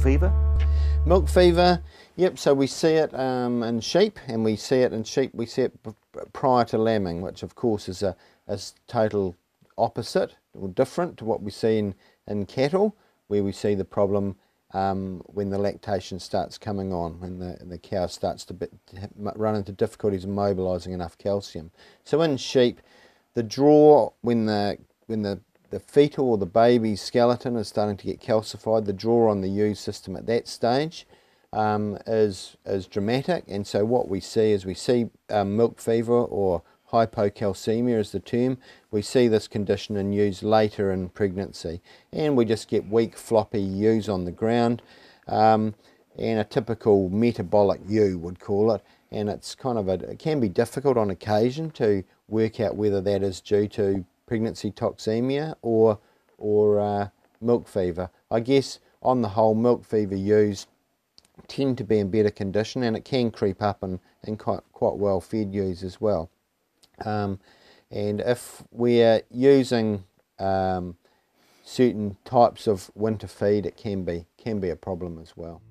fever? Milk fever, yep, so we see it um, in sheep and we see it in sheep, we see it prior to lambing, which of course is a is total opposite or different to what we see in, in cattle, where we see the problem um, when the lactation starts coming on, when the, the cow starts to, bit, to run into difficulties in mobilising enough calcium. So in sheep, the draw when the when the the fetal or the baby's skeleton is starting to get calcified, the draw on the ewe system at that stage um, is is dramatic, and so what we see is we see um, milk fever or hypocalcemia is the term. We see this condition in ewes later in pregnancy, and we just get weak, floppy ewes on the ground, um, and a typical metabolic ewe would call it. And it's kind of a it can be difficult on occasion to work out whether that is due to pregnancy toxemia or or uh, milk fever. I guess on the whole, milk fever ewes tend to be in better condition, and it can creep up in, in quite quite well fed ewes as well. Um, and if we're using um, certain types of winter feed, it can be can be a problem as well.